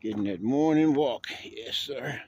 Getting that morning walk. Yes, sir.